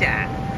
Jack.